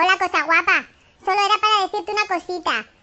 Hola, cosa guapa. Solo era para decirte una cosita.